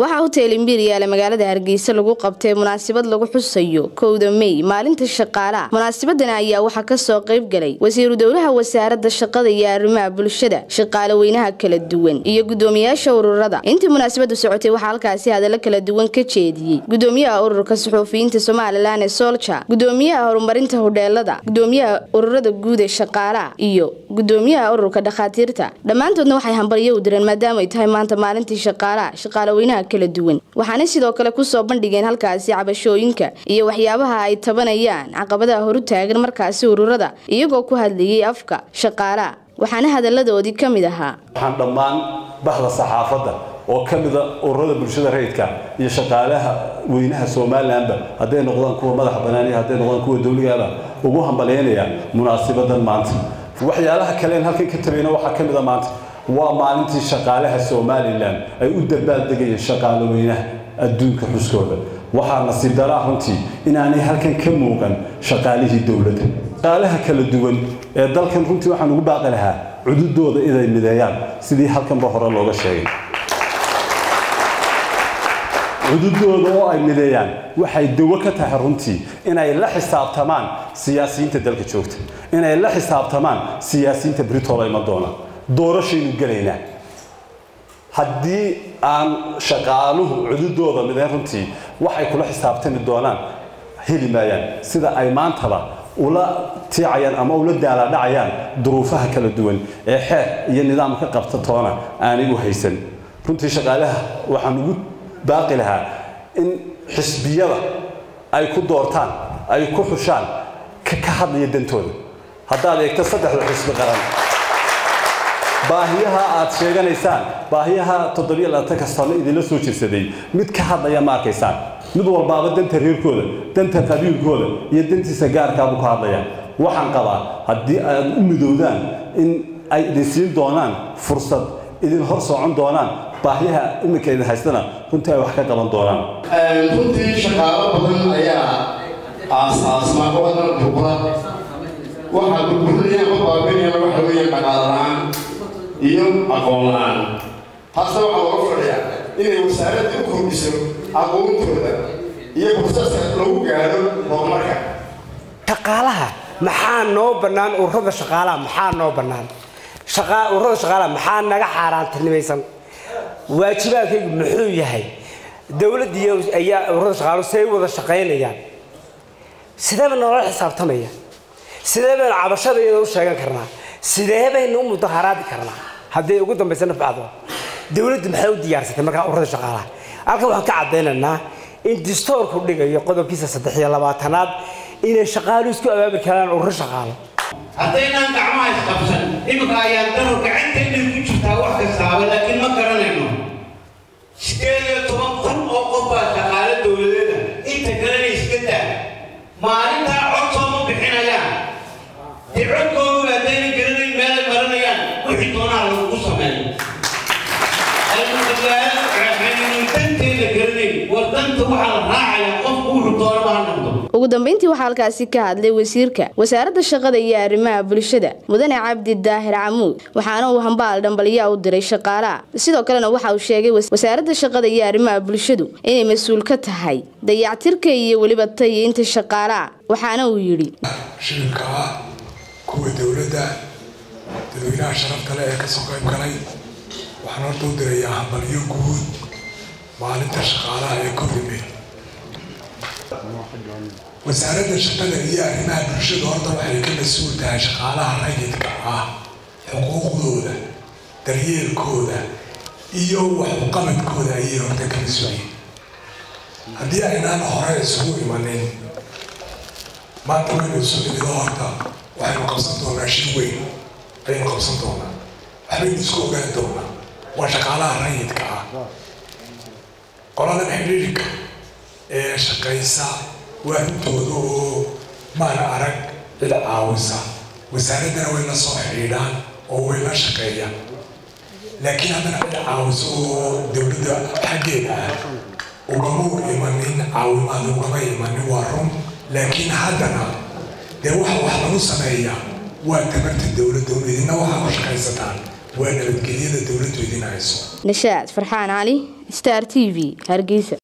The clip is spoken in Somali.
waxaa hotel imbiriyaale magaalada hargeysa lagu qabtay munaasabad lagu xusayo kowda mey maalinta shaqaalaha. Munaasabadani ayaa waxaa ka soo qayb galay wasiiru dowlaha wasaarada shaqada iyo arrimaha bulshada shaqaale weynaha kala duwan iyo gudoomiyaasha ururada. Intii munaasabadu socotay waxaa halkaasi hadallo kala duwan ka jeediyey gudoomiyaha ururka suxuufiyiinta somalilan ee solja gudoomiyaha horumarinta hodheelada gudoomiyaha ururada guud ee shaqaalaha. Iyo gudoomiyaha ururka dhakhaatiirta. Dhammaantoodna waxay hambalyo u direen maadaama ay tahay maanta maalintii shaqaalaha shaqaale weynaha kala duwan. Waxaana sidoo kale ku soo bandhigeen halkaasi cabashooyinka iyo waxyaabaha ay tabanayaan caqabadaha horu taagan markaasi ururada iyagoo ku hadlayay afka shaqaalaha. Waxaana hadaladoodii ka mid ahaa. Waxaan dhammaan bahda saxaafadda oo ka mida ururada bulshada rayidka iyo shaqaalaha weynaha somalilanba hadday noqdaan kuwa madaxa banaaniya hadday noqdaan kuwa dowligaaba ugu hambalyaynaya munaasabadan maanta. Waxyaalaha kaleen halkan ka tagayna waxaa ka mida maanta waa maalintii shaqaalaha somalilan ay u dabaaldegayeen shaqaalo weynaha adduunka xuskooda. Waxaa nasiib daraa runtii inaanay halkan ka muuqan shaqaalihii dowladda. Shaqaalaha kala duwan ee dalkan runtii waxaan ugu baaqi lahaa cududooda inay mideeyaan. Sidii halkanba hore looga sheegay. Cududooda oo ay mideeyaan waxay dawo ka tahay runtii inay la xisaabtamaan siyaasiyiinta dalka joogta. Inay la xisaabtamaan siyaasiyiinta britoola iman doona doorashaynu gelaynaa. Haddii aan shaqaaluhu cududooda mideen runtii waxay kula xisaabtami doonaan heli maayaan. Sida ay maantaba ula tiicayaan ama ula daalaadhacayaan duruufaha kala duwan ee xeer iyo nidaamka qabta toona aanay u haysan. Runtii shaqaalaha waxaan ugu baaqi lahaa in xisbiyada ay ku doortaan ay ku xushaan ka hadlaya dantooda. Haddaad eegto saddexda xisbi qaran baahiyaha aad sheeganaysaan baahiyaha toddobiyo labaatanka sano idinla soo jirsaday mid ka hadlaya ma arkaysaan. Mid walbaaba danta reerkooda danta qabiilkooda iyo dantiisa gaarkaabu ka hadlaya waxaan qabaa haddii aad u midowdaan in ay idin siin doonaan fursad idin hor socon doonaan baahiyaha iminka idin haystana runtii ay wax ka qaban doonaan. Runtii shaqaalo badan ayaa aasaasma wadan burbura waxaa burburinaya ama baabinayana waxa weeye dhaqaal la'aan iyo aqoon la'aan taasna waxaa looga fadhiyaa inay wasaaradda u kordhiso aqoontooda iyo bursaska lagu gaadho horumarka. Shaqaalaha maxaa noo bannaan ururada shaqaalaha? Maxaa noo bannaan? Ururada shaqaalaha maxaa naga xaaraantinimaysan waajibaadkaygu muxuu yahay? Dowladdii ayaa ururada shaqaaluhu say wada shaqaynayaan. Sidee bay noola xisaabtamaya? Sidee baynu cabashadayada u sheegan karnaa? Sidee baynu u mudaharaadi karnaa hadday ugu dambaysa nafbacdo dowladdu maxay u diyaarsatay markaa ururada shaqaalaha? Halkan waxaan ka caddaynaynaa in distoorku dhigayo qodobkiisa saddex iyo labaatanaad inay shaqaalu isku abaabi karaan ururo shaqaalo haddaynaan gacmaha isqabsan iminka ayaan daro gacantaynay ku jirtaa wax kastaaba laakiin ma garanayno. Sideed iyo toban kun oo qof baa shaqaale dowladeeda inta kalena iska daa maalintaa ugu dambeyntii waxaa halkaasi ka hadlay wasiirka wasaaradda shaqada iyo arrimaha bulshada mudane cabdi daahir camuud waxaana uu hambaal dhambalyaa u diray shaqaalaha sidoo kalena waxa uu sheegay wasaaradda shaqada iyo arrimaha bulshadu inay mas'uul ka tahay dayactirka iyo weliba tayiinta shaqaalaha waxaana uu yidhi shirka ah kuwa dowladda dadweynaha sharafta leh ee ka soo qayb galay waxaan horta u dirayaa hambalyo guud maalinta shaqaalaha ee kordhime wasaaradda shaqada iyo arrimaha bulshada horta waxay ka mas'uul tahay shaqaalaha rayidka ah xuquuqdooda daryeelkooda iyo waxuqabadkooda ayay horta ka mas'uuliyin haddii aynaan hore isugu imanin maanta waynu isu horta waxaynu qabsan doonaa shir weyn ayaynu qabsan doonaa waxbaynu isku ogaan doonaa waa shaqaalaha rayidka ah qoladan xidhiirka ee shaqaysa waa runtooda oo maana arag cid caawisa wasaaraddana way la soo xidhiidhaan oo way la shaqeeyaan laakiin haddana cid caawisa oo dowladda xaggeeda ah ugama imanin caawimaad ugama imanin waa run laakiin haddana dee waxa wax lagu sameeyaa waa tabarta dowladda idina waxaa ku shaqaysataan waa nabadgelyada dowladdu idin hayso nashaad farxaan cali star t v hargeysa